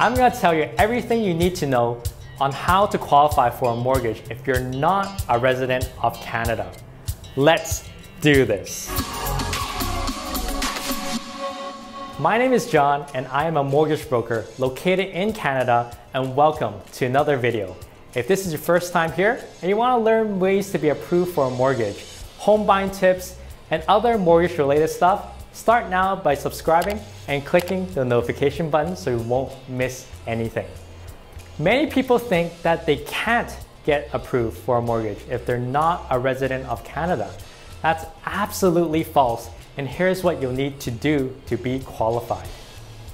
I'm gonna tell you everything you need to know on how to qualify for a mortgage if you're not a resident of Canada. Let's do this. My name is John and I am a mortgage broker located in Canada and welcome to another video. If this is your first time here and you want to learn ways to be approved for a mortgage, home buying tips, and other mortgage related stuff, start now by subscribing and clicking the notification button so you won't miss anything. Many people think that they can't get approved for a mortgage if they're not a resident of Canada. That's absolutely false and here's what you'll need to do to be qualified.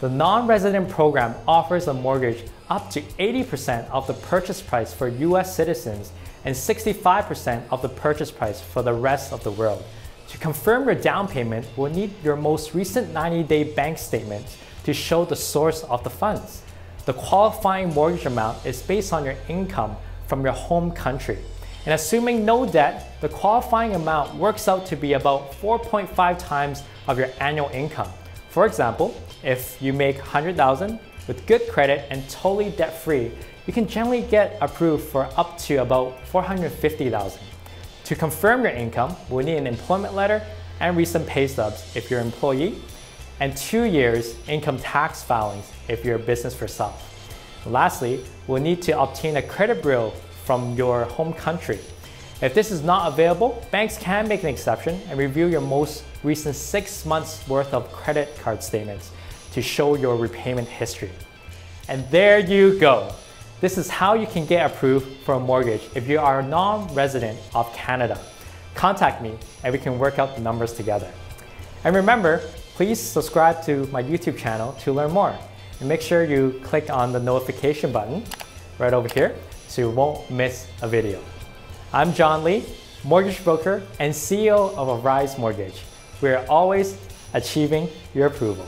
The non-resident program offers a mortgage up to 80% of the purchase price for US citizens and 65% of the purchase price for the rest of the world. To confirm your down payment, we'll need your most recent 90-day bank statement to show the source of the funds. The qualifying mortgage amount is based on your income from your home country. And assuming no debt, the qualifying amount works out to be about 4.5 times of your annual income. For example, if you make 100,000 with good credit and totally debt-free, you can generally get approved for up to about 450,000. To confirm your income, we'll need an employment letter and recent pay stubs if you're an employee, and two years income tax filings if you're a business for self. Lastly, we'll need to obtain a credit bureau from your home country. If this is not available, banks can make an exception and review your most recent six months worth of credit card statements to show your repayment history. And there you go. This is how you can get approved for a mortgage if you are a non-resident of Canada. Contact me and we can work out the numbers together. And remember, please subscribe to my YouTube channel to learn more. And make sure you click on the notification button right over here so you won't miss a video. I'm John Lee, mortgage broker and CEO of Arise Mortgage. We are always achieving your approval.